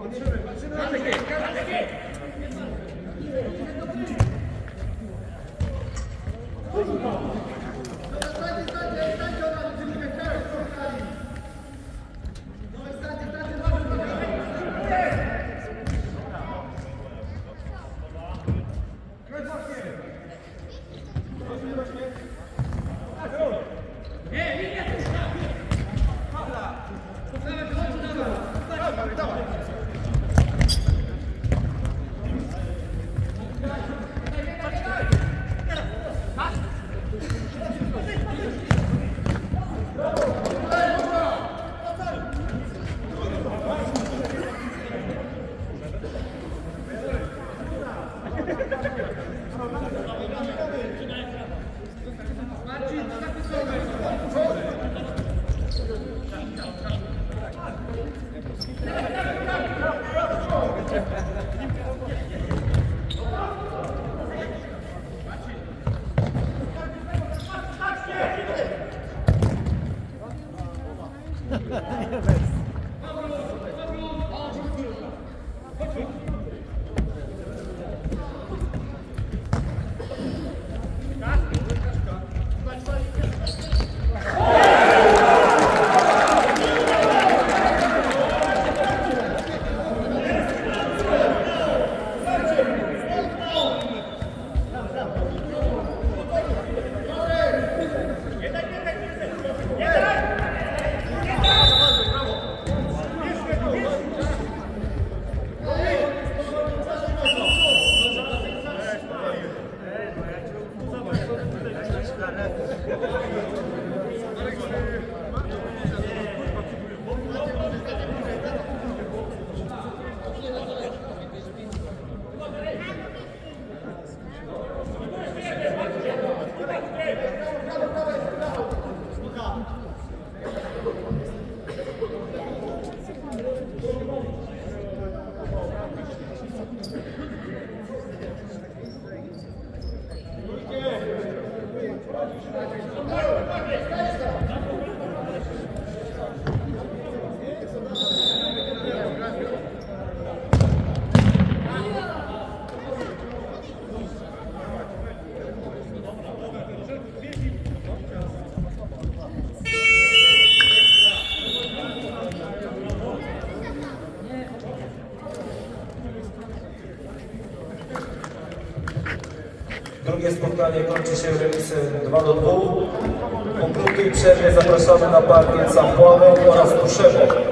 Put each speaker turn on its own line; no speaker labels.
Thank you. Obrigado. Let's go. Drugie spotkanie kończy się remisem 2 do 2. Po krótkiej przerwie zapraszamy na parkiet San Paweł oraz Tuszewo.